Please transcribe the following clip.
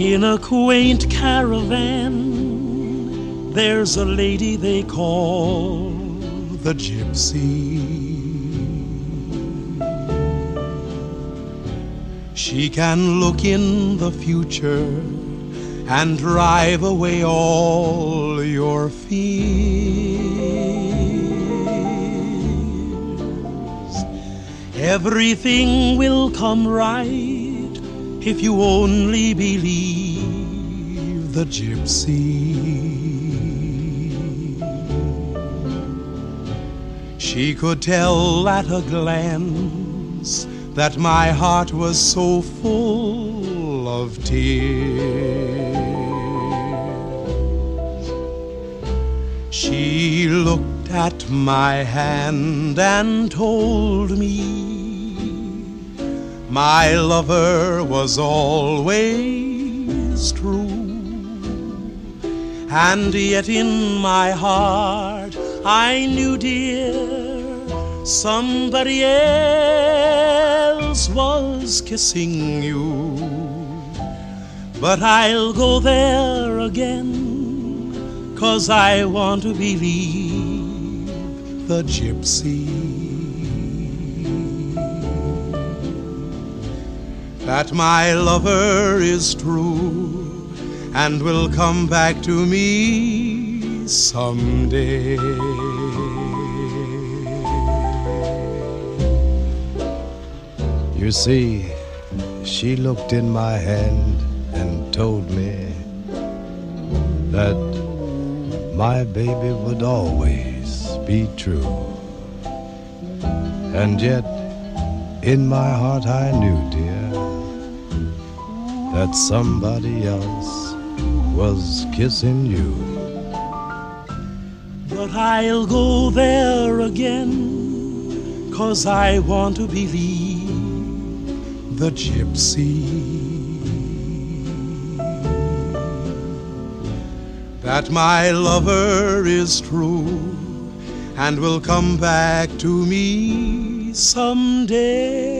In a quaint caravan, there's a lady they call the gypsy. She can look in the future and drive away all your fears. Everything will come right if you only believe the gypsy. She could tell at a glance that my heart was so full of tears. She looked at my hand and told me my lover was always true. And yet in my heart I knew, dear, somebody else was kissing you. But I'll go there again, cause I want to believe the gypsy. That my lover is true and will come back to me someday. You see, she looked in my hand and told me that my baby would always be true. And yet, in my heart, I knew, dear, that somebody else was kissing you. But I'll go there again, cause I want to believe the gypsy. That my lover is true and will come back to me someday.